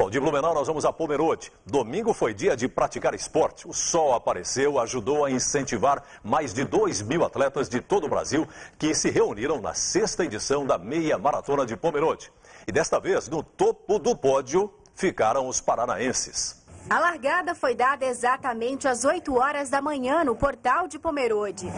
Bom, de Blumenau nós vamos a Pomerode. Domingo foi dia de praticar esporte. O sol apareceu, ajudou a incentivar mais de 2 mil atletas de todo o Brasil que se reuniram na sexta edição da meia maratona de Pomerode. E desta vez, no topo do pódio, ficaram os paranaenses. A largada foi dada exatamente às 8 horas da manhã no portal de Pomerode.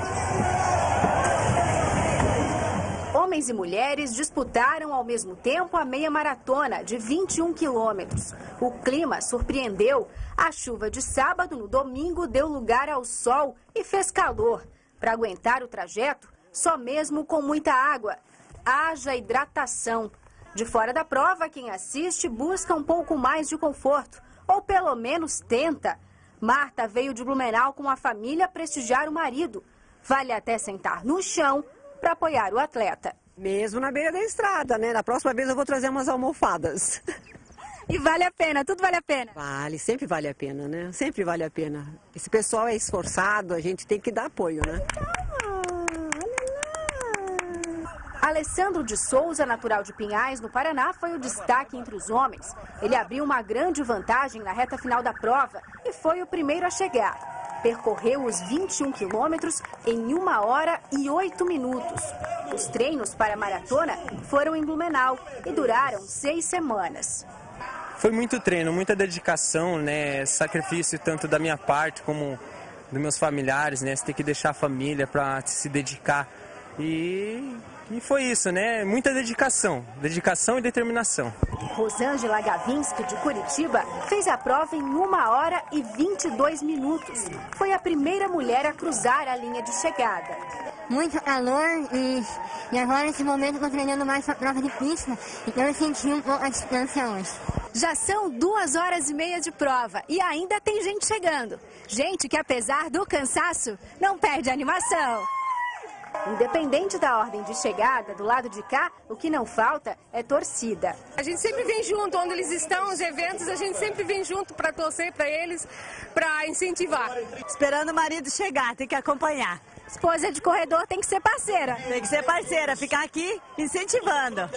Homens e mulheres disputaram ao mesmo tempo a meia maratona de 21 quilômetros. O clima surpreendeu. A chuva de sábado no domingo deu lugar ao sol e fez calor. Para aguentar o trajeto, só mesmo com muita água. Haja hidratação. De fora da prova, quem assiste busca um pouco mais de conforto, ou pelo menos tenta. Marta veio de Blumenau com a família prestigiar o marido. Vale até sentar no chão para apoiar o atleta. Mesmo na beira da estrada, né? Na próxima vez eu vou trazer umas almofadas. E vale a pena, tudo vale a pena. Vale, sempre vale a pena, né? Sempre vale a pena. Esse pessoal é esforçado, a gente tem que dar apoio, né? Alessandro de Souza, natural de Pinhais, no Paraná, foi o destaque entre os homens. Ele abriu uma grande vantagem na reta final da prova e foi o primeiro a chegar percorreu os 21 quilômetros em uma hora e oito minutos. Os treinos para a maratona foram em Blumenau e duraram seis semanas. Foi muito treino, muita dedicação, né? Sacrifício tanto da minha parte como dos meus familiares, né? Você tem que deixar a família para se dedicar. E e foi isso, né? Muita dedicação, dedicação e determinação. Rosângela Gavinski, de Curitiba, fez a prova em 1 hora e 22 minutos. Foi a primeira mulher a cruzar a linha de chegada. Muito calor e, e agora nesse momento estou treinando mais para prova de pista, então eu senti um pouco a distância hoje. Já são duas horas e meia de prova e ainda tem gente chegando. Gente que, apesar do cansaço, não perde a animação. Independente da ordem de chegada, do lado de cá, o que não falta é torcida. A gente sempre vem junto, onde eles estão, os eventos, a gente sempre vem junto para torcer para eles, para incentivar. Esperando o marido chegar, tem que acompanhar. Esposa de corredor tem que ser parceira. Tem que ser parceira, ficar aqui incentivando.